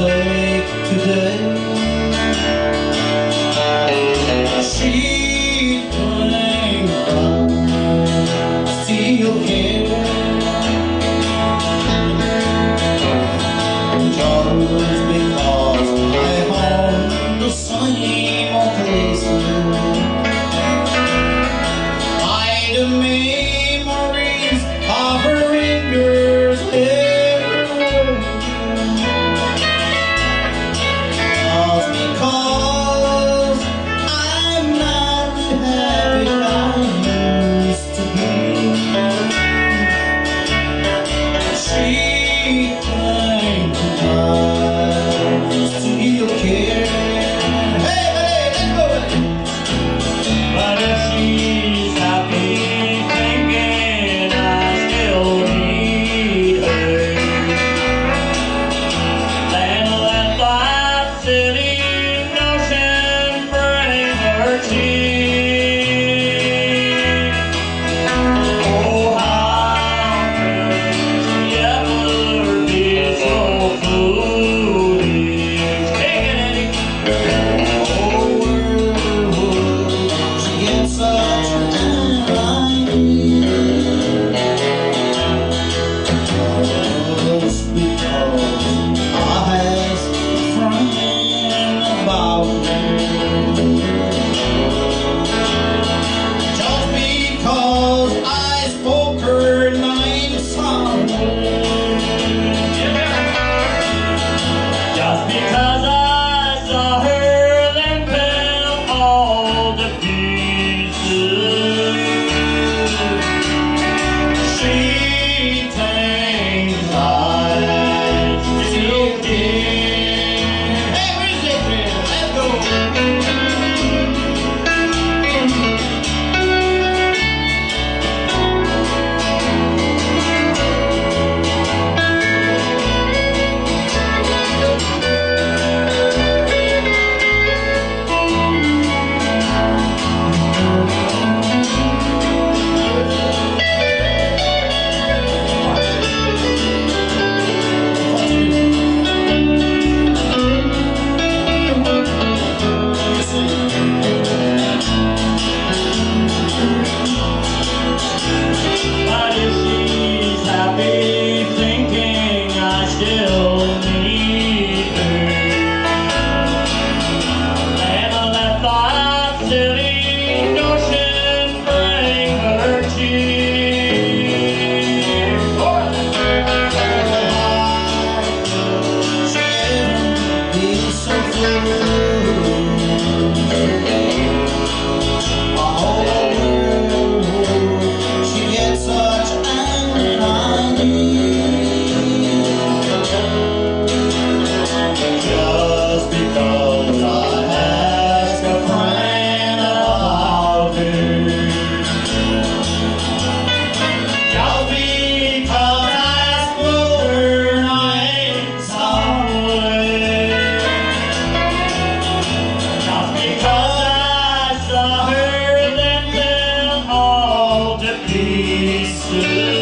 mistake today. She's running here. Charles Jesus.